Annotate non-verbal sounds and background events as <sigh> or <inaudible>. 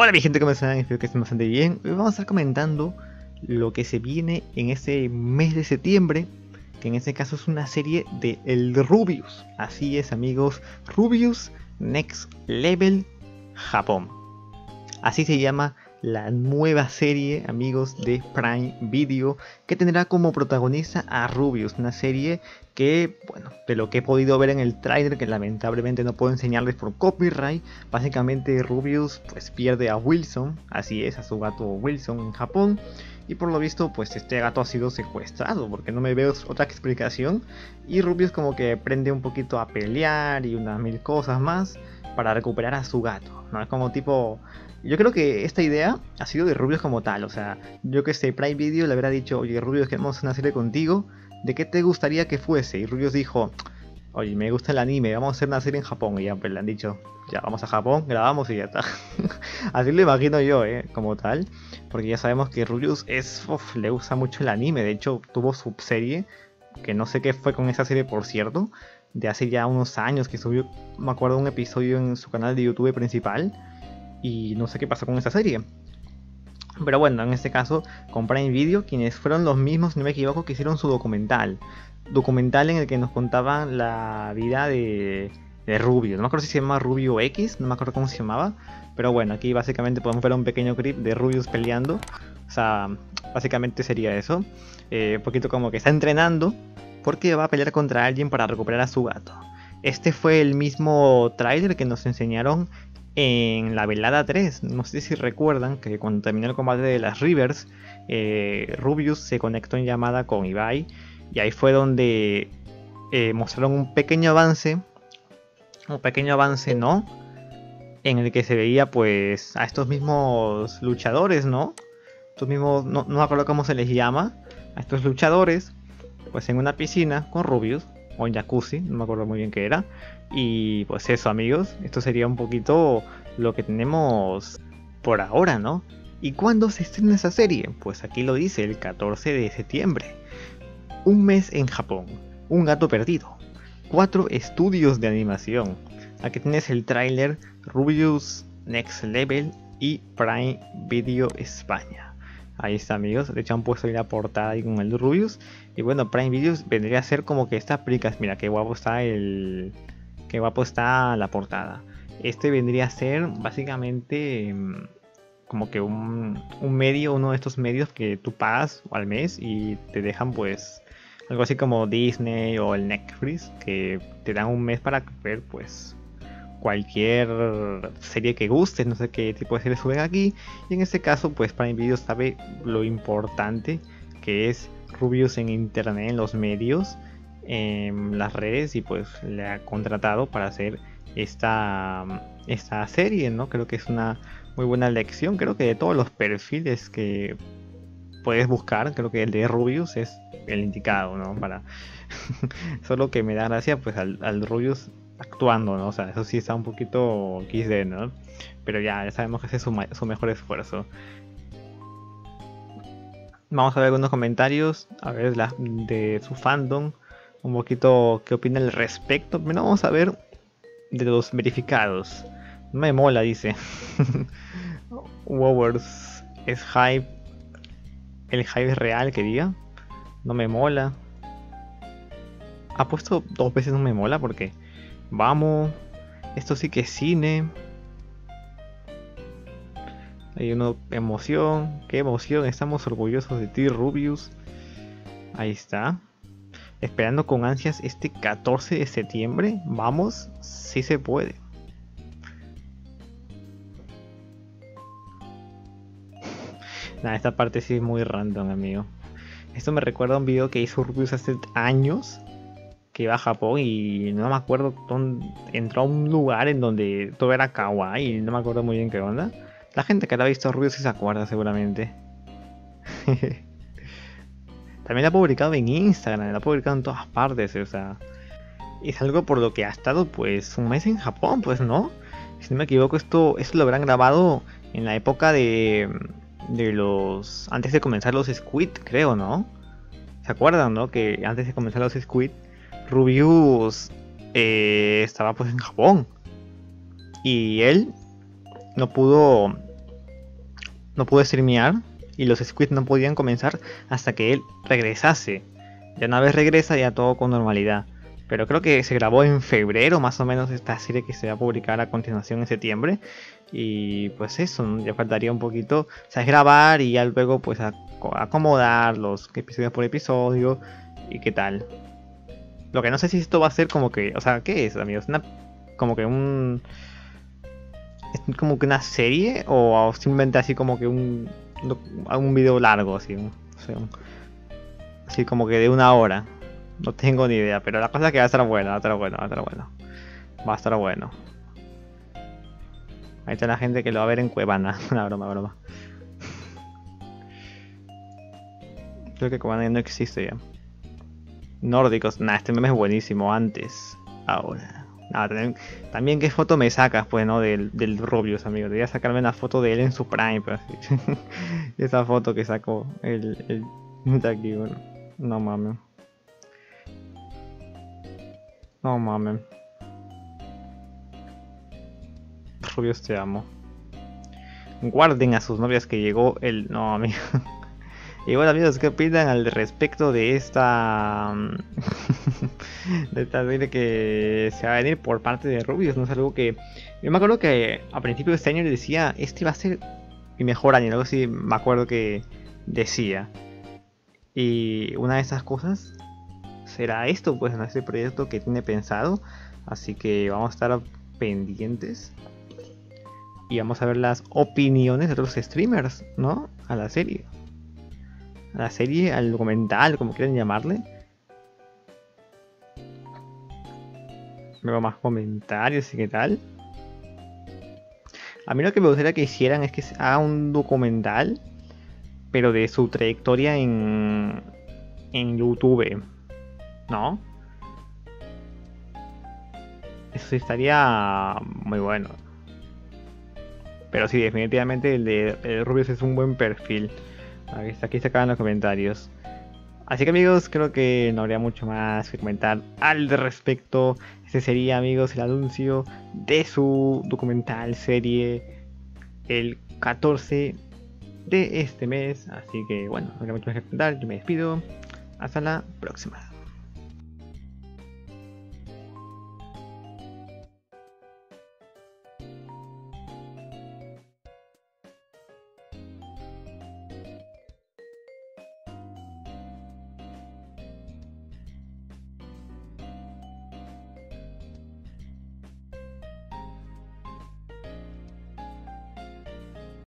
Hola mi gente, ¿cómo están? Espero que estén bastante bien. Hoy vamos a estar comentando lo que se viene en este mes de septiembre, que en este caso es una serie de El Rubius. Así es amigos, Rubius Next Level Japón. Así se llama la nueva serie, amigos, de Prime Video, que tendrá como protagonista a Rubius, una serie que, bueno, de lo que he podido ver en el trailer, que lamentablemente no puedo enseñarles por copyright, básicamente Rubius pues pierde a Wilson, así es, a su gato Wilson en Japón, y por lo visto pues este gato ha sido secuestrado, porque no me veo otra explicación, y Rubius como que aprende un poquito a pelear y unas mil cosas más para recuperar a su gato, ¿no? Es como tipo yo creo que esta idea ha sido de Rubius como tal. O sea, yo que sé, Prime Video le habrá dicho, oye Rubius, queremos una serie contigo. ¿De qué te gustaría que fuese? Y Rubius dijo, oye, me gusta el anime, vamos a hacer una serie en Japón. Y ya pues, le han dicho, ya vamos a Japón, grabamos y ya está. <laughs> Así lo imagino yo, ¿eh? Como tal. Porque ya sabemos que Rubius es, le gusta mucho el anime. De hecho, tuvo su serie, que no sé qué fue con esa serie, por cierto. De hace ya unos años que subió, me acuerdo, un episodio en su canal de YouTube principal y no sé qué pasó con esa serie. Pero bueno, en este caso, con Prime Video, quienes fueron los mismos, si no me equivoco, que hicieron su documental. Documental en el que nos contaban la vida de, de Rubio. No me acuerdo si se llama Rubio X, no me acuerdo cómo se llamaba. Pero bueno, aquí básicamente podemos ver un pequeño clip de Rubius peleando. O sea, básicamente sería eso. Eh, un poquito como que está entrenando porque va a pelear contra alguien para recuperar a su gato. Este fue el mismo trailer que nos enseñaron en la velada 3. No sé si recuerdan que cuando terminó el combate de las Rivers, eh, Rubius se conectó en llamada con Ibai. Y ahí fue donde eh, mostraron un pequeño avance. Un pequeño avance, ¿no? En el que se veía pues a estos mismos luchadores, ¿no? Estos mismos, no, no me acuerdo cómo se les llama. A estos luchadores, pues en una piscina con Rubius o en jacuzzi, no me acuerdo muy bien qué era. Y pues eso amigos, esto sería un poquito lo que tenemos por ahora, ¿no? ¿Y cuándo se estrena esa serie? Pues aquí lo dice, el 14 de septiembre. Un mes en Japón, un gato perdido, cuatro estudios de animación. Aquí tienes el tráiler Rubius Next Level y Prime Video España. Ahí está amigos, de hecho han puesto ahí la portada ahí con el Rubius. Y bueno, Prime Videos vendría a ser como que esta aplicación, mira qué guapo está el... Qué guapo está la portada. Este vendría a ser básicamente mm, como que un, un medio, uno de estos medios que tú pagas al mes y te dejan pues algo así como Disney o el Netflix que te dan un mes para ver pues cualquier serie que guste, no sé qué tipo de series suben aquí. Y en este caso, pues Prime Video sabe lo importante que es Rubius en internet, en los medios, en las redes, y pues le ha contratado para hacer esta, esta serie, ¿no? Creo que es una muy buena lección. Creo que de todos los perfiles que puedes buscar, creo que el de Rubius es el indicado, ¿no? Para. <laughs> Solo que me da gracia, pues al, Rubius actuando, ¿no? O sea, eso sí está un poquito XD, ¿no? Pero ya, ya sabemos que ese es su, su, mejor esfuerzo. Vamos a ver algunos comentarios, a ver la, de su fandom, un poquito qué opina al respecto. Primero vamos a ver de los verificados. No me mola, dice. <laughs> Wowers es hype. El hype es real, que. No me mola. Ha puesto dos veces no me mola porque Vamos. Esto sí que es cine. Hay una emoción. Qué emoción. Estamos orgullosos de ti, Rubius. Ahí está. Esperando con ansias este 14 de septiembre. Vamos, si se puede. Nada, esta parte sí es muy random, amigo. Esto me recuerda a un video que hizo Rubius hace años que iba a Japón y no me acuerdo entró a un lugar en donde todo era kawaii, no me acuerdo muy bien qué onda. La gente que ha visto Rubius sí se acuerda seguramente. <laughs> También la ha publicado en Instagram, la ha publicado en todas partes, o sea. Es algo por lo que ha estado pues un mes en Japón, pues no. Si no me equivoco, esto, esto lo habrán grabado en la época de, de los... Antes de comenzar los Squid, creo, ¿no? ¿Se acuerdan, no? Que antes de comenzar los Squid Rubius eh, estaba pues en Japón y él no pudo no pudo streamear y los squids no podían comenzar hasta que él regresase. Ya una vez regresa ya todo con normalidad. Pero creo que se grabó en febrero más o menos esta serie que se va a publicar a continuación en septiembre. Y pues eso, ya faltaría un poquito. O sea, es grabar y ya luego pues acomodar los episodios por episodio y qué tal. Lo que no sé si esto va a ser como que, o sea, ¿qué es, amigos? Una, como que un... ¿Es como que una serie o simplemente así como que un, un video largo, así, así como que de una hora? No tengo ni idea, pero la cosa es que va a estar bueno, va a estar bueno, va a estar bueno. Va a estar bueno. Ahí está la gente que lo va a ver en Cuevana. <laughs> Una broma, broma. Creo que Cuevana no existe ya. Nórdicos, nah, este meme es buenísimo. Antes, ahora. también, qué foto me sacas, pues, ¿no? Del, del Rubius, amigo. Debería sacarme una foto de él en su prime, pues. <laughs> Esa foto que sacó el, el de aquí, bueno. No mames. No mames. Rubius te amo. Guarden a sus novias que llegó el... No, amigo. Y bueno amigos, ¿qué opinan al respecto de esta... <laughs> de esta serie que se va a venir por parte de Rubius? No es algo que... Yo me acuerdo que a principio de este año le decía, este va a ser mi mejor año, algo así me acuerdo que decía. Y una de esas cosas será esto, pues en este proyecto que tiene pensado. Así que vamos a estar pendientes. Y vamos a ver las opiniones de otros streamers, ¿no? A la serie a la serie, al documental, como quieran llamarle. Veo más comentarios y qué tal. A mí lo que me gustaría que hicieran es que haga un documental, pero de su trayectoria en, en YouTube. ¿No? Eso estaría muy bueno. Pero sí, definitivamente el de el Rubius es un buen perfil. Aquí, aquí se acaban los comentarios. Así que amigos, creo que no habría mucho más que comentar al respecto. Este sería amigos el anuncio de su documental serie el 14 de este mes. Así que bueno, no habría mucho más que comentar. Yo me despido. Hasta la próxima.